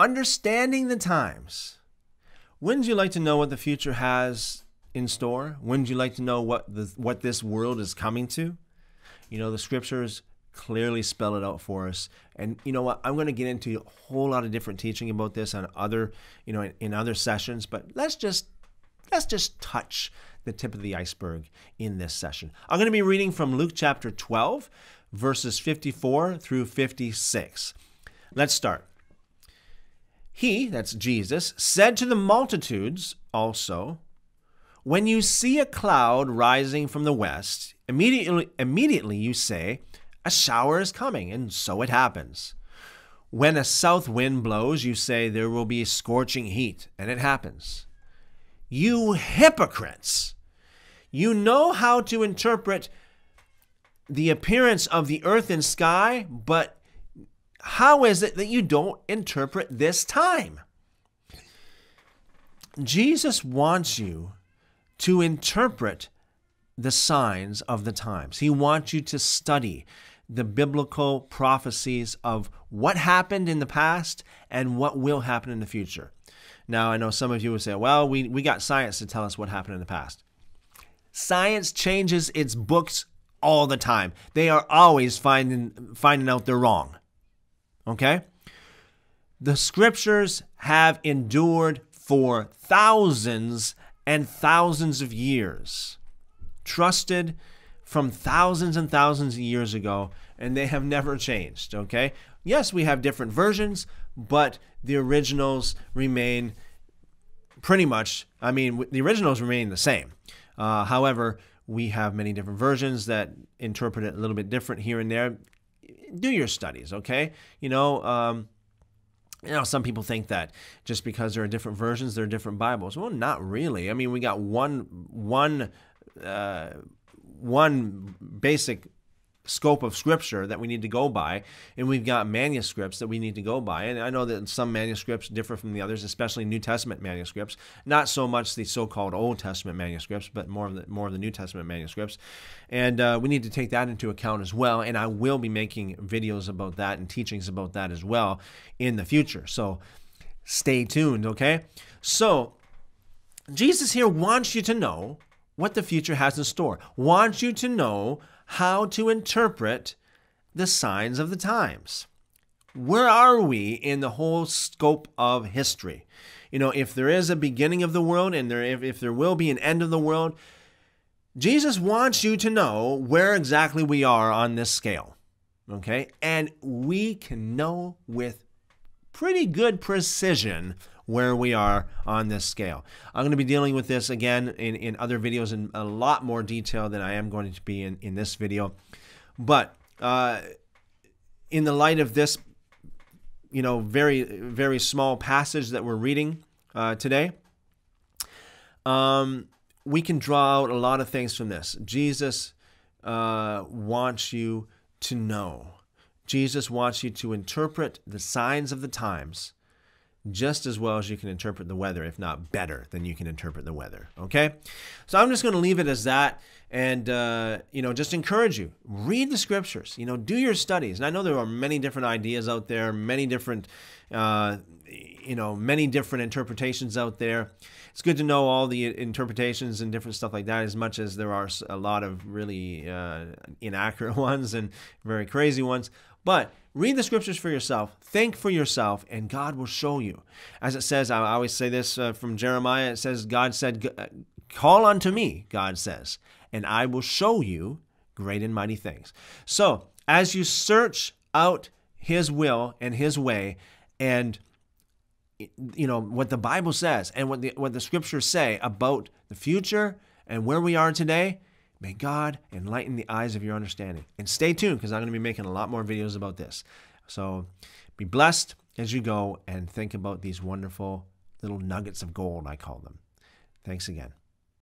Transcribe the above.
understanding the times. Wouldn't you like to know what the future has in store? Wouldn't you like to know what the, what this world is coming to? You know, the scriptures clearly spell it out for us. And you know what? I'm going to get into a whole lot of different teaching about this on other, you know, in, in other sessions, but let's just let's just touch the tip of the iceberg in this session. I'm going to be reading from Luke chapter 12, verses 54 through 56. Let's start. He, that's Jesus, said to the multitudes also, When you see a cloud rising from the west, immediately, immediately you say, A shower is coming, and so it happens. When a south wind blows, you say, There will be scorching heat, and it happens. You hypocrites! You know how to interpret the appearance of the earth and sky, but how is it that you don't interpret this time? Jesus wants you to interpret the signs of the times. He wants you to study the biblical prophecies of what happened in the past and what will happen in the future. Now, I know some of you would say, well, we, we got science to tell us what happened in the past. Science changes its books all the time. They are always finding, finding out they're wrong. Okay? The scriptures have endured for thousands and thousands of years, trusted from thousands and thousands of years ago, and they have never changed. Okay? Yes, we have different versions, but the originals remain pretty much, I mean, the originals remain the same. Uh, however, we have many different versions that interpret it a little bit different here and there do your studies, okay? You know, um, you know, some people think that just because there are different versions, there are different Bibles. Well, not really. I mean, we got one one uh, one basic scope of scripture that we need to go by and we've got manuscripts that we need to go by. And i know that some manuscripts differ from the others especially new testament manuscripts. Not so much the so-called old testament manuscripts but more of the more of the new testament manuscripts. And uh, we need to take that into account as well and i will be making videos about that and teachings about that as well in the future. So stay tuned okay? So jesus here wants you to know what the future has in store wants you to know how to interpret the signs of the times. Where are we in the whole scope of history? You know, if there is a beginning of the world and there if, if there will be an end of the world, Jesus wants you to know where exactly we are on this scale. Okay? And we can know with pretty good precision where we are on this scale. I'm going to be dealing with this again in, in other videos in a lot more detail than I am going to be in, in this video. But uh, in the light of this, you know, very, very small passage that we're reading uh, today, um, we can draw out a lot of things from this. Jesus uh, wants you to know. Jesus wants you to interpret the signs of the times just as well as you can interpret the weather, if not better than you can interpret the weather. Okay? So I'm just going to leave it as that and, uh, you know, just encourage you. Read the scriptures, you know, do your studies. And I know there are many different ideas out there, many different, uh, you know, many different interpretations out there. It's good to know all the interpretations and different stuff like that, as much as there are a lot of really uh, inaccurate ones and very crazy ones. But read the scriptures for yourself, think for yourself, and God will show you. As it says, I always say this uh, from Jeremiah it says, God said, uh, Call unto me, God says, and I will show you great and mighty things. So, as you search out His will and His way, and you know what the Bible says and what the what the scriptures say about the future and where we are today, May God enlighten the eyes of your understanding. And stay tuned because I'm going to be making a lot more videos about this. So be blessed as you go and think about these wonderful little nuggets of gold, I call them. Thanks again.